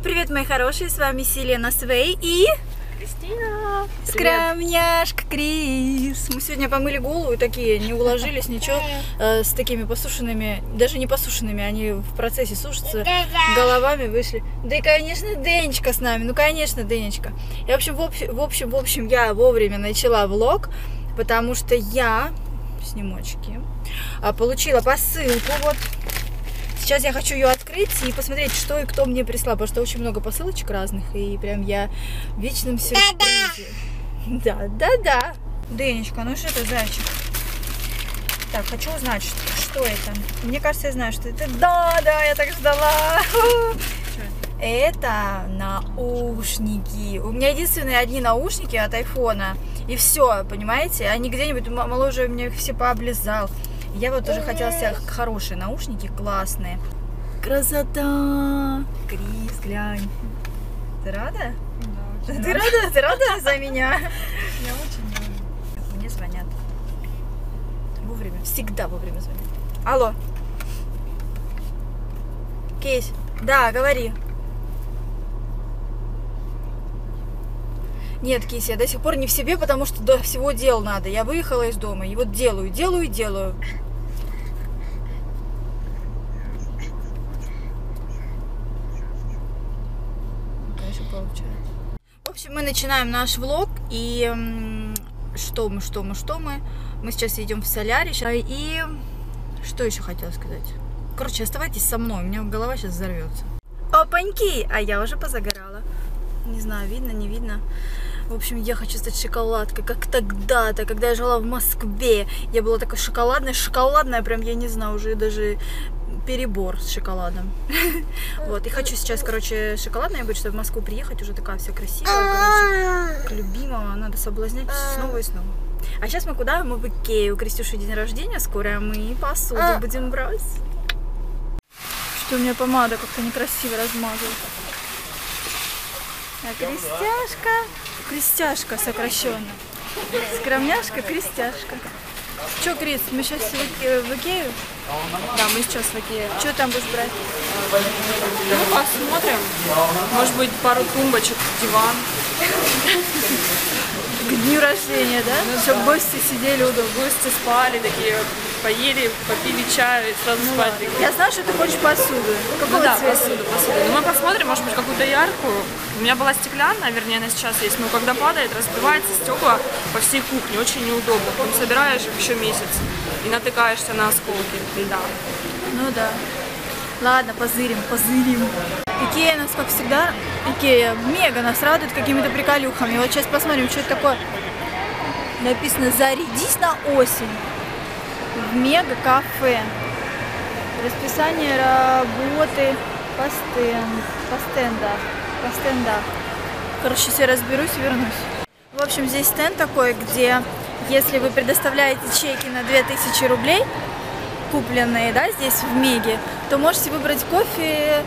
Привет, мои хорошие, с вами Селена Свей и... Кристина! Скромняшка Крис. Мы сегодня помыли голову и такие, не уложились, ничего, э, с такими посушенными, даже не посушенными, они в процессе сушатся, головами вышли. Да и, конечно, Денечка с нами, ну, конечно, Денечка. И, в общем, в, общем, в общем, в общем, я вовремя начала влог, потому что я, снимочки, а, получила посылку, вот, Сейчас я хочу ее открыть и посмотреть, что и кто мне прислал, потому что очень много посылочек разных, и прям я в вечном сюрпризе. Да, да, да. Денечка, ну что это, зайчик? Так, хочу узнать, что, что это. Мне кажется, я знаю, что это. Да, да, я так ждала. Это наушники. У меня единственные одни наушники от айфона. И все, понимаете? Они где-нибудь, мало уже мне их все пооблизал. Я вот тоже хотела себе хорошие наушники, классные. Красота! Крис, глянь. Ты рада? Да, Ты рада? Ты рада за меня? Я очень рада. Мне звонят. Вовремя, всегда вовремя звонят. Алло. Кейс, да, говори. Нет, Кись, я до сих пор не в себе, потому что до всего дел надо. Я выехала из дома, и вот делаю, делаю, делаю. Конечно, получается. В общем, мы начинаем наш влог, и что мы, что мы, что мы. Мы сейчас идем в солярий. И что еще хотела сказать? Короче, оставайтесь со мной, у меня голова сейчас взорвется. Опаньки! А я уже позагорала. Не знаю, видно, не видно. В общем, я хочу стать шоколадкой, как тогда-то, когда я жила в Москве. Я была такая шоколадная, шоколадная, прям, я не знаю, уже даже перебор с шоколадом. Вот, и хочу сейчас, короче, шоколадная быть, чтобы в Москву приехать, уже такая вся красивая, короче, к любимому, надо соблазнять снова и снова. А сейчас мы куда? Мы в Икею, у Крестюши день рождения скоро, а мы посуду будем брать. Что у меня помада как-то некрасиво размазалась. А крестяшка, крестяшка сокращенно. Скромняшка, крестяшка. Че, Крис, мы сейчас в, в Икею? Да, мы сейчас в Икее. Что там будешь брать? Ну, посмотрим. Может быть, пару тумбочек, диван. К дню рождения, да? Ну Чтобы да. гости сидели удобно. Гости спали, такие поели, попили чаю и сразу спать легли. Я знаю, что ты хочешь посуду. Какого Ну да, цвета? посуду, посуду. Ну, мы посмотрим, может быть, какую-то яркую. У меня была стеклянная, вернее, она сейчас есть, но когда падает, разбивается стекла по всей кухне, очень неудобно. Потом собираешь их еще месяц и натыкаешься на осколки льда. Ну да. Ладно, позырим, позырим. Икея нас, как всегда, Икея мега нас радует какими-то приколюхами. Вот сейчас посмотрим, что это такое. Написано «Зарядись на осень» в мега-кафе. Расписание работы по, стенд, по стендах. По стендах. Короче, все разберусь вернусь. В общем, здесь стенд такой, где если вы предоставляете чеки на 2000 рублей, купленные, да, здесь в Меге, то можете выбрать кофе,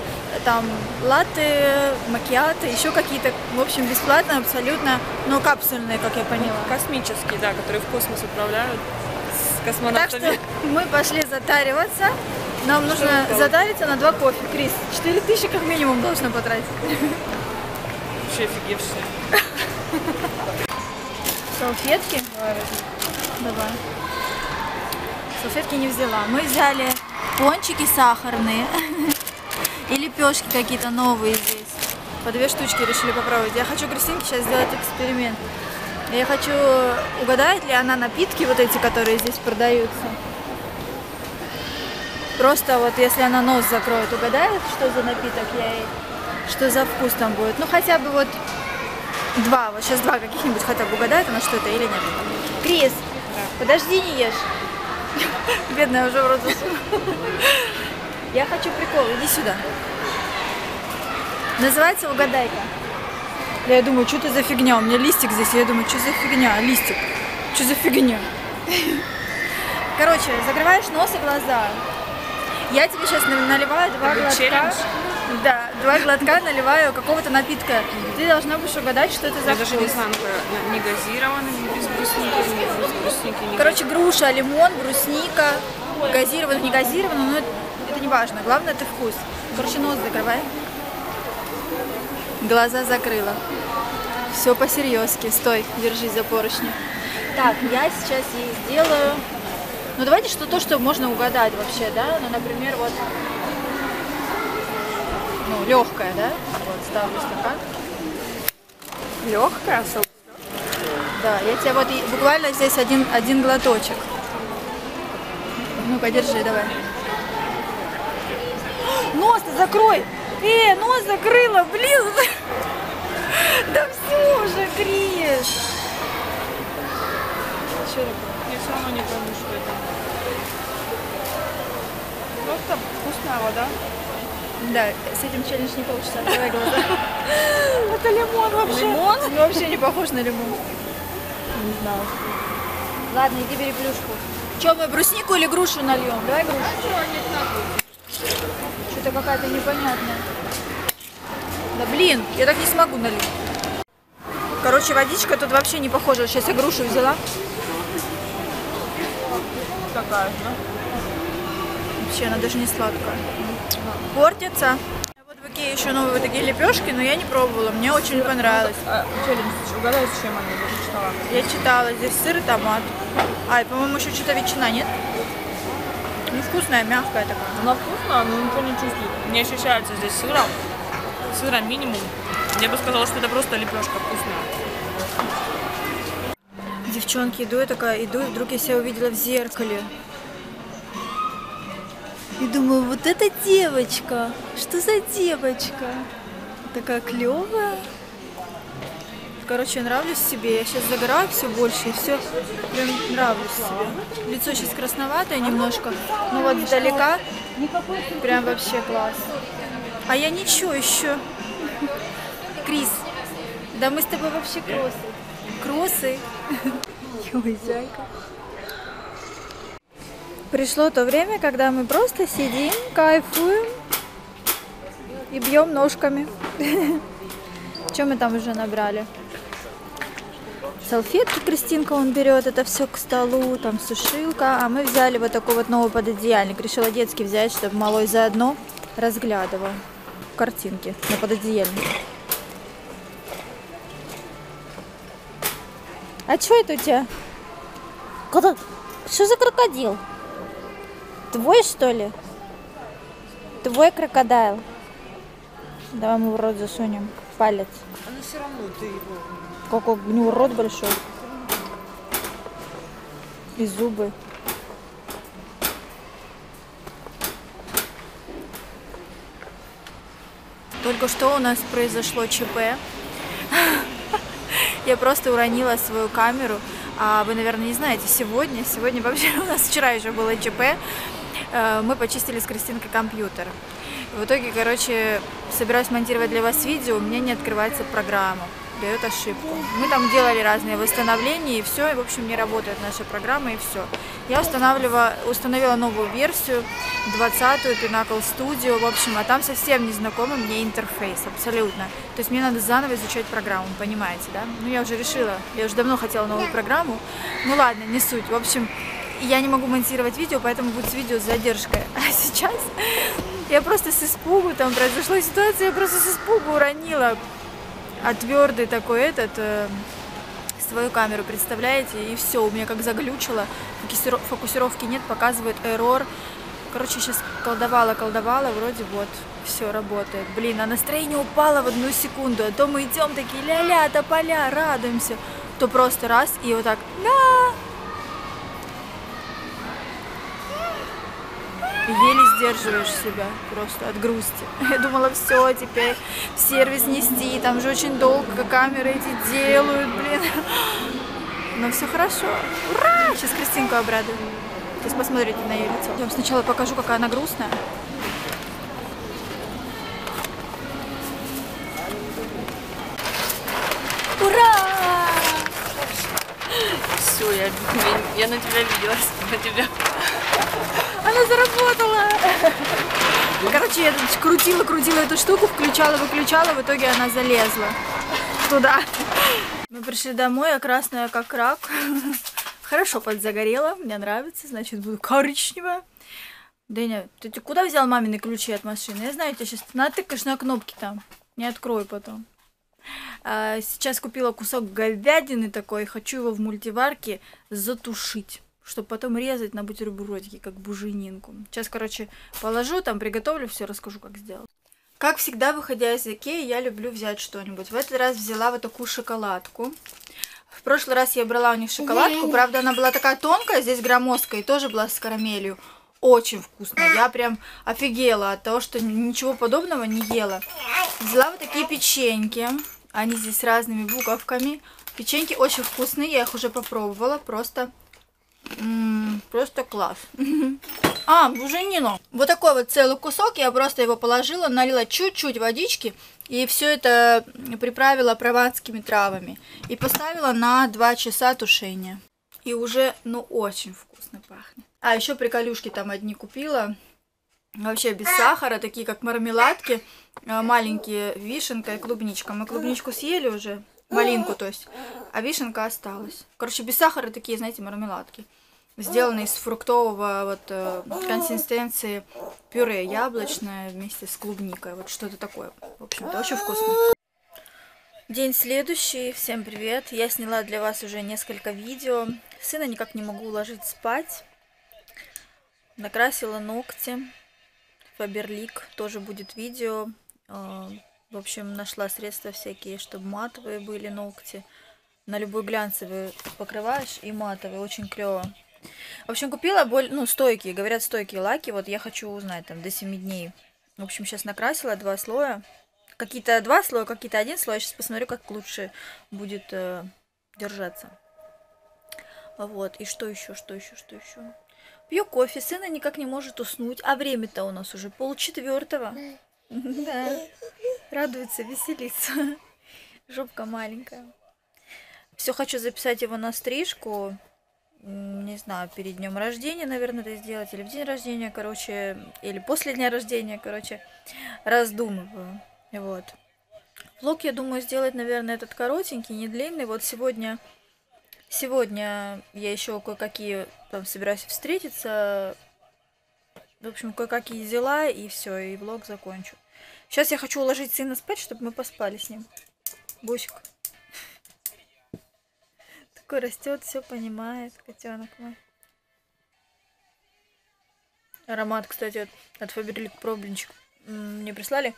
там, латте, макиаты, еще какие-то, в общем, бесплатно абсолютно, но капсульные, как я поняла. Космические, да, которые в космос отправляют с Так космонавтами. что мы пошли затариваться. Нам нужно затариться на два кофе. Крис, 4000 как минимум должна потратить. Вообще офигевшие. Салфетки? Давай. Салфетки не взяла. Мы взяли пончики сахарные и лепешки какие-то новые здесь. По две штучки решили попробовать. Я хочу Кристинке сейчас сделать эксперимент. Я хочу угадает ли она напитки вот эти, которые здесь продаются. Просто вот если она нос закроет, угадает, что за напиток я ей, что за вкус там будет. Ну хотя бы вот Два, вот сейчас два каких-нибудь хотя бы угадает она что это или нет. Крис, подожди, не ешь. Бедная уже в рот. Я хочу прикол, иди сюда. Называется угадайка. Я думаю, что это за фигня? У меня листик здесь. Я думаю, что за фигня? Листик. Что за фигня? Короче, закрываешь нос и глаза. Я тебе сейчас наливаю два Это глотка. челлендж? Да, два глотка наливаю какого-то напитка. Ты должна будешь угадать, что это за Я даже не вкус. знаю, не газированный, не без брусники, не без брусники, не Короче, груша, лимон, брусника, газированно, не газированно, но это, это не важно. Главное это вкус. Короче, нос закрывай. Глаза закрыла. Все по-серьезки. Стой, держись за поручни. Так, я сейчас ей сделаю... Ну, давайте что то, что можно угадать вообще, да? Ну, например, вот... Ну, легкая, да? Вот, ставлю стакан. Легкая, соус. Да, я тебе вот буквально здесь один, один глоточек. Ну-ка, держи, давай. Нос-то закрой! Э, нос закрыла, блин! Да все уже, Криш! Что такое? Я все равно не пойму, что это. Просто вкусная вода. Да, с этим челлендж не получится. Открывай глаза. Это лимон вообще. Лимон? Ну, вообще не похож на лимон. Не знаю. Ладно, иди бери плюшку. Че, мы бруснику или грушу нальем? Давай грушу. Что-то какая-то непонятная. Да блин, я так не смогу налить. Короче, водичка тут вообще не похожа. Сейчас я грушу взяла. Такая же? Вообще, она даже не сладкая. Портится. Вот в Икее еще новые такие лепешки, но я не пробовала. Мне очень понравилось. А, челлендж, угадай, с чем они, я читала. Я читала, здесь сыр и томат. А, и, по-моему, еще что-то ветчина, нет? Невкусная, мягкая такая. Она вкусная, но ничего не чувствует. Не ощущается здесь сыра. Сыра минимум. Я бы сказала, что это просто лепешка вкусная. Девчонки, иду я такая, иду, и вдруг я себя увидела в зеркале. И думаю, вот эта девочка, что за девочка? Такая клевая. Короче, нравлюсь себе. Я сейчас загораю все больше, и все прям нравлюсь себе. Лицо сейчас красноватое немножко, но вот издалека прям вообще класс. А я ничего еще. Крис, да мы с тобой вообще кроссы. Кроссы. Ой, зайка. Пришло то время, когда мы просто сидим, кайфуем и бьем ножками. Что мы там уже набрали? Салфетки Кристинка он берет, это все к столу, там сушилка. А мы взяли вот такой вот новый пододеяльник. Решила детский взять, чтобы малой заодно разглядывал картинки на пододеяльник. А что это у тебя? Когда... Что за крокодил? Твой, что ли? Твой крокодайл. Давай мы в рот засунем палец. А ну все равно ты его... Какой у него рот большой. И зубы. Только что у нас произошло ЧП. Я просто уронила свою камеру. А вы, наверное, не знаете, сегодня, сегодня вообще у нас вчера еще было ЧП. Э, Мы почистили с Кристинкой компьютер. В итоге, короче, собираюсь монтировать для вас видео, у меня не открывается программа, дает ошибку. Мы там делали разные восстановления, и все, и, в общем, не работает наша программа, и все. Я устанавливала, установила новую версию, 20-ю, Pinnacle Studio, в общем, а там совсем незнакомый мне интерфейс, абсолютно. То есть мне надо заново изучать программу, понимаете, да? Ну, я уже решила, я уже давно хотела новую программу, ну ладно, не суть. В общем, я не могу монтировать видео, поэтому будет видео с задержкой. А сейчас я просто с испугу, там произошла ситуация, я просто с испугу уронила а твердый такой этот э, свою камеру, представляете? И все, у меня как заглючило, фокусиро- фокусировки нет, показывает эррор. Короче, сейчас колдовала, колдовала, вроде вот, все работает. Блин, а настроение упало в одну секунду, а то мы идем такие ля-ля, тополя, радуемся, то просто раз и вот так, да, еле сдерживаешь себя просто от грусти. Я думала, все, теперь в сервис нести, там же очень долго камеры эти делают, блин. Но все хорошо. Ура! Сейчас Кристинку обрадую. Сейчас посмотрите на ее лицо. Я вам сначала покажу, какая она грустная. Ура! Все, я, я на тебя виделась, на тебя. Она заработала! Короче, я тут крутила, крутила эту штуку, включала, выключала, в итоге она залезла туда. Мы пришли домой, я красная как рак. Хорошо подзагорела, мне нравится, значит буду коричневая. Дыня, ты, ты куда взял мамины ключи от машины? Я знаю, ты сейчас натыкаешь на кнопки там. Не открою потом. А, сейчас купила кусок говядины такой, хочу его в мультиварке затушить, чтобы потом резать на бутербродики, как буженинку. Сейчас, короче, положу, там приготовлю, все расскажу, как сделать. Как всегда, выходя из Икеи, я люблю взять что-нибудь. В этот раз взяла вот такую шоколадку. В прошлый раз я брала у них шоколадку, правда, она была такая тонкая, здесь громоздкая, и тоже была с карамелью. Очень вкусно. Я прям офигела от того, что ничего подобного не ела. Взяла вот такие печеньки. Они здесь с разными буковками. Печеньки очень вкусные, я их уже попробовала. Просто, просто класс. А, буженину. Вот такой вот целый кусок, я просто его положила, налила чуть-чуть водички и все это приправила прованскими травами. И поставила на 2 часа тушения. И уже, ну, очень вкусно пахнет. А еще приколюшки там одни купила. Вообще без сахара, такие как мармеладки. А, маленькие вишенка и клубничка. Мы клубничку съели уже, малинку то есть, а вишенка осталась. Короче, без сахара такие, знаете, мармеладки сделанный из фруктового вот э, консистенции пюре яблочное вместе с клубникой. Вот что-то такое. В общем-то, очень вкусно. День следующий. Всем привет. Я сняла для вас уже несколько видео. Сына никак не могу уложить спать. Накрасила ногти. Фаберлик. Тоже будет видео. Э, в общем, нашла средства всякие, чтобы матовые были ногти. На любой глянцевый покрываешь и матовый. Очень клево. В общем, купила боль, ну, стойкие, говорят, стойкие лаки. Вот я хочу узнать, там, до 7 дней. В общем, сейчас накрасила два слоя. Какие-то два слоя, какие-то один слой. Я сейчас посмотрю, как лучше будет э, держаться. Вот, и что еще, что еще, что еще? Пью кофе, сына никак не может уснуть. А время-то у нас уже полчетвертого. Да. Радуется, веселится. Жопка маленькая. Все, хочу записать его на стрижку не знаю, перед днем рождения, наверное, это сделать, или в день рождения, короче, или после дня рождения, короче, раздумываю. Вот. Влог, я думаю, сделать, наверное, этот коротенький, не длинный. Вот сегодня, сегодня я еще кое-какие там собираюсь встретиться. В общем, кое-какие дела, и все, и влог закончу. Сейчас я хочу уложить сына спать, чтобы мы поспали с ним. Бусик такой растет, все понимает, котенок мой. Аромат, кстати, от, от Faberlic Pro блинчик мне прислали.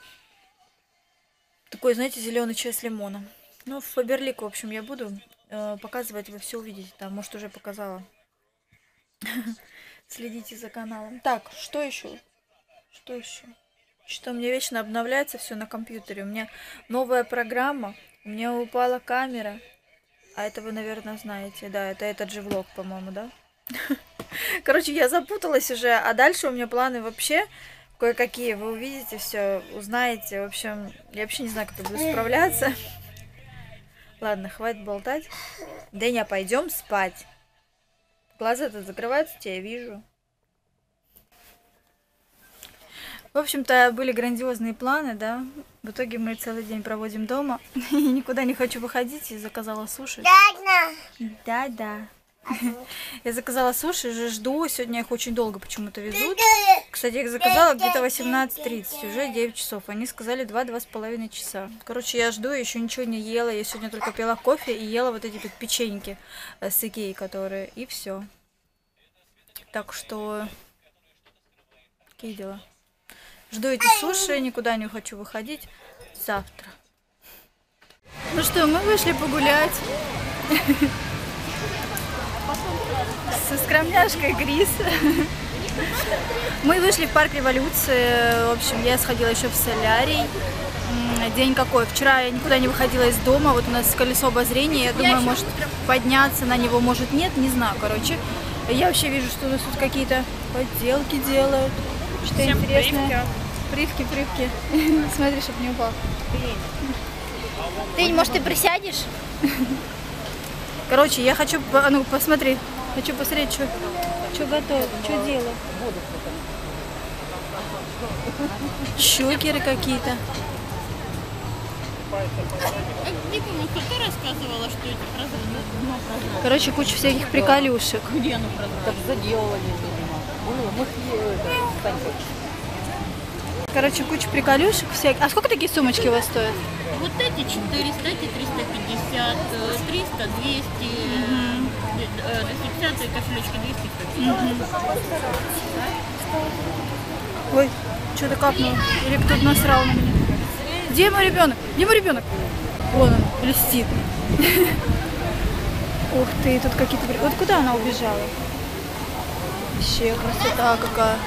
Такой, знаете, зеленый чай с лимоном. Ну, Faberlic, в общем, я буду э, показывать, вы все увидите. Там, может, уже показала. Следите за каналом. Так, что еще? Что еще? Что мне вечно обновляется все на компьютере. У меня новая программа. У меня упала камера. А это вы, наверное, знаете. Да, это этот же влог, по-моему, да? Короче, я запуталась уже, а дальше у меня планы вообще кое-какие. Вы увидите все, узнаете. В общем, я вообще не знаю, как я буду справляться. Ладно, хватит болтать. Дэня, пойдем спать. Глаза-то закрываются, тебя я вижу. В общем-то, были грандиозные планы, да. В итоге мы целый день проводим дома. Никуда не хочу выходить и заказала суши. Да, да. Я заказала суши, уже жду. Сегодня их очень долго почему-то везут. Кстати, я их заказала где-то 18.30, уже 9 часов. Они сказали 2-2,5 часа. Короче, я жду, еще ничего не ела. Я сегодня только пила кофе и ела вот эти тут печеньки э, с Икеи, которые... И все. Так что... Какие дела? Жду эти суши, никуда не хочу выходить. Завтра. Ну что, мы вышли погулять. Со скромняшкой Грис. Мы вышли в парк революции. В общем, я сходила еще в солярий. День какой? Вчера я никуда не выходила из дома. Вот у нас колесо обозрения. Я думаю, может подняться на него, может нет. Не знаю, короче. Я вообще вижу, что у нас тут какие-то подделки делают. Что интересное. Привки, привки. Смотри, чтобы не упал. Ты, может, ты присядешь? Короче, я хочу, ну, посмотри. Хочу посмотреть, что, что готовят, что делают. Щекеры какие-то. Не помню, кто рассказывала, что эти прозрачные. Короче, куча всяких приколюшек. Где оно прозрачное? Так заделали, видимо. Мы, мы, короче, куча приколюшек всяких. А сколько такие сумочки у вас стоят? Вот эти 400, эти 350, э, 300, 200, э, 250 и кошелечки 200. Ой, что-то капнуло. Или кто-то насрал на меня. Где мой ребенок? Где мой ребенок? Вон он, льстит. Ух ты, тут какие-то... Вот куда она убежала? Вообще красота какая.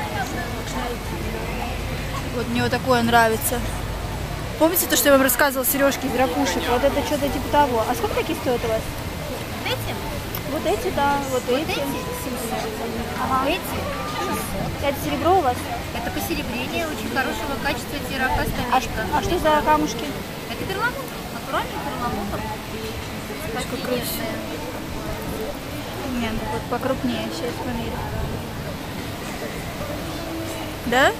Вот мне вот такое нравится. Помните то, что я вам рассказывала, сережки из ракушек? Вот это что-то типа того. А сколько такие стоят у вас? Эти? Вот эти, да, вот, эти. Ага. Эти? Это серебро у вас? Это посеребрение очень хорошего качества терракоста А, а что за камушки? Это перламутр. Натуральный перламутр. Нежные. Нет, вот покрупнее, сейчас померю. Да?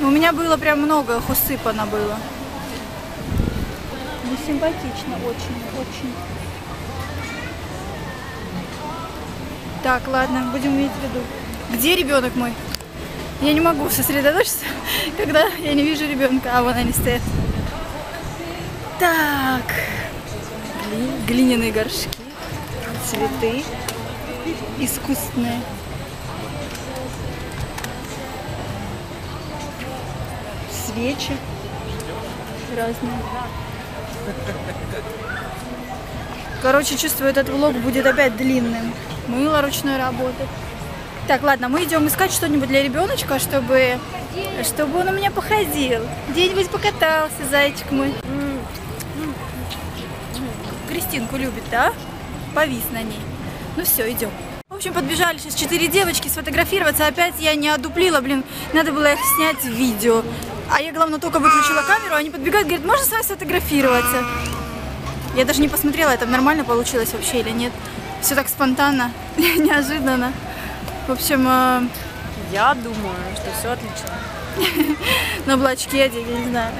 Ну, У меня было прям много, их усыпано было. Ну, симпатично, очень, очень. Так, ладно, будем иметь в виду. Где ребенок мой? Я не могу сосредоточиться, когда я не вижу ребенка. А, вон они стоят. Так. Гли- Глиняные горшки, цветы искусственные. Свечи разные. Короче, чувствую, этот влог будет опять длинным. Мыло ручной работы. Так, ладно, мы идем искать что-нибудь для ребеночка, чтобы, чтобы он у меня походил. Где-нибудь покатался, зайчик мой. Кристинку любит, да? Повис на ней. Ну все, идем. В общем, подбежали сейчас четыре девочки сфотографироваться. Опять я не одуплила, блин. Надо было их снять в видео. А я, главное, только выключила камеру, они подбегают, говорят, можно с вами сфотографироваться? Я даже не посмотрела, это нормально получилось вообще или нет. Все так спонтанно, неожиданно. В общем, э, Я думаю, что все отлично. на облачке одели, не знаю.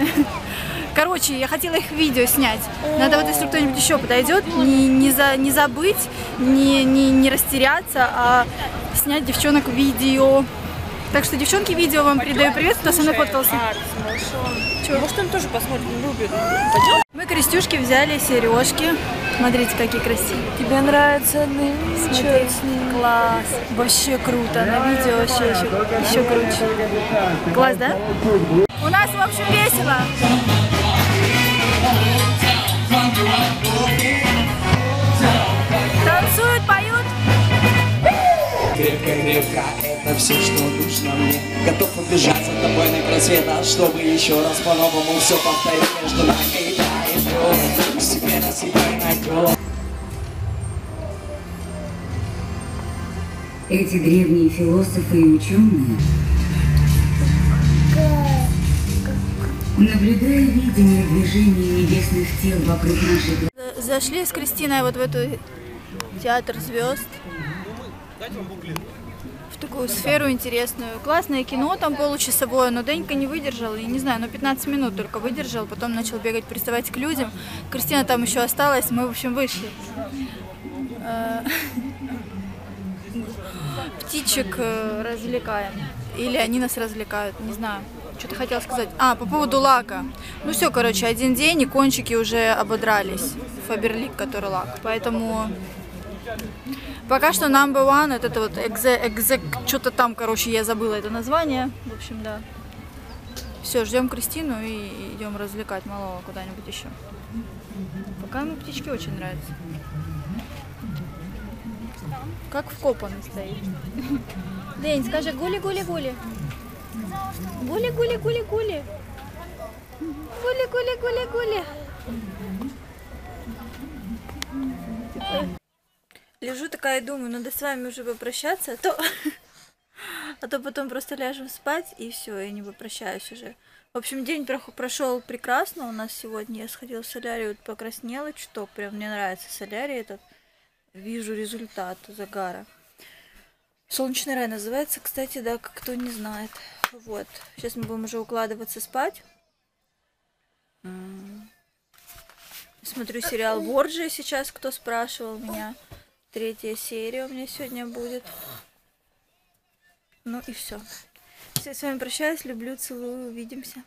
Короче, я хотела их видео снять. Надо вот, если кто-нибудь еще подойдет, не, не, за, не забыть, не, не, не растеряться, а снять девчонок видео. Так что, девчонки, видео вам передаю привет, кто со мной фоткался. Чего? Может, он тоже посмотрит, любит. Пойдем? Мы крестюшки взяли сережки. Смотрите, какие красивые. Тебе нравится Смотрите, класс. Вообще круто. На видео вообще еще, еще круче. Класс, да? У нас, в общем, весело. Танцуют, поют. Крепко-крепко, это все, что нужно мне. Готов убежать за тобой на край света Чтобы еще раз по-новому все повторить между нами. Да, и вдруг себе на себя найдем Эти древние философы и ученые, наблюдая видение движения небесных тел вокруг нашей За- Зашли с Кристиной вот в эту театр звезд. В такую сферу интересную. Классное кино там получасовое, но Денька не выдержал. И не знаю, ну 15 минут только выдержал, потом начал бегать, приставать к людям. Кристина там еще осталась, мы, в общем, вышли. Э, Птичек э, развлекаем. Или они нас развлекают, не знаю. Что ты хотела сказать? А, по поводу лака. Ну все, короче, один день и кончики уже ободрались. Фаберлик, который лак. Поэтому пока что number one, это, это вот экзе, что-то там, короче, я забыла это название. В общем, да. Все, ждем Кристину и идем развлекать малого куда-нибудь еще. Пока ему птички очень нравятся. Как вкопанный стоит. День, скажи гули-гули-гули. Гули-гули-гули-гули. Гули-гули-гули-гули. Лежу такая и думаю, надо с вами уже попрощаться, а то, а то потом просто ляжем спать и все, и не попрощаюсь уже. В общем, день прошел прекрасно у нас сегодня. Я сходила в солярий, вот покраснела чуток, прям мне нравится солярий этот. Вижу результат загара. Солнечный рай называется, кстати, да, кто не знает. Вот. Сейчас мы будем уже укладываться спать. Смотрю сериал Борджи сейчас, кто спрашивал меня. Третья серия у меня сегодня будет. Ну и все. Все, с вами прощаюсь, люблю, целую, увидимся.